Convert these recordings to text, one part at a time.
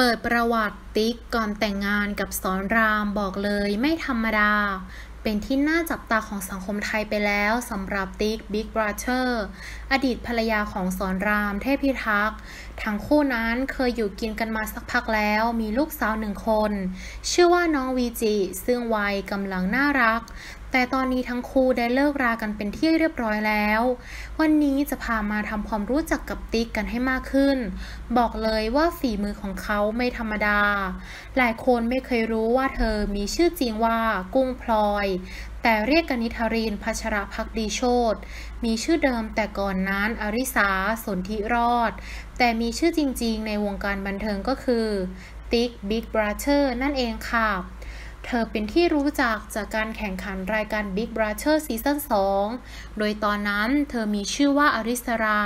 เปิดประวัติติ๊กก่อนแต่งงานกับสอนรามบอกเลยไม่ธรรมดา เป็นที่น่าจับตาของสังคมไทยไปแล้วสำหรับติ๊กบิ๊กบราเธอร์อดีตภรรยาของสอนรามเทพิทักษ์ทั้งคู่นั้นเคยอยู่กินกันมาสักพักแล้ว มีลูกสาวหนึ่งคน ชื่อว่าน้องวีจิ ซึ่งวัยกำลังน่ารัก แต่ตอนนี้ทั้งคู่ได้เลิกรากันเป็นที่เรียบร้อยแล้ว วันนี้จะพามาทำความรู้จักกับติ๊กกันให้มากขึ้น บอกเลยว่าฝีมือของเขาไม่ธรรมดา หลายคนไม่เคยรู้ว่าเธอมีชื่อจริงว่ากุ้งพลอย แต่เรียกกันนิทารินพัชรพักดีโชตมีชื่อเดิมแต่ก่อนนั้นอริสาสนธิรอด แต่มีชื่อจริงๆ ในวงการบันเทิงก็คือติ๊กบิ๊กบราเธอร์นั่นเองค่ะ เธอเป็นที่รู้จักจากการแข่งขันรายการ Big Brother Season 2 โดยตอนนั้นเธอมีชื่อว่าอาริสรา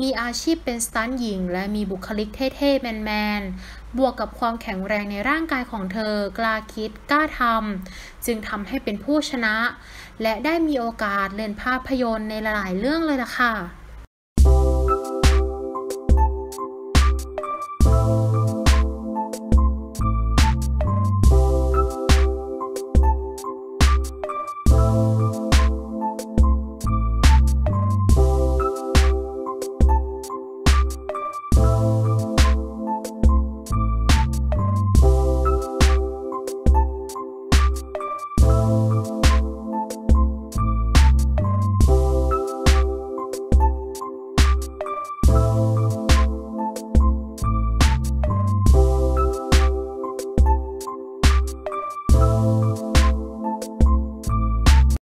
มีอาชีพเป็นสตันหญิง และมีบุคลิกเท่ ๆ แมน ๆ บวกกับความแข็งแรงในร่างกายของเธอกล้าคิดกล้าทำจึงทำให้เป็นผู้ชนะ และได้มีโอกาสเล่นภาพยนตร์ในหลายเรื่องเลยล่ะค่ะ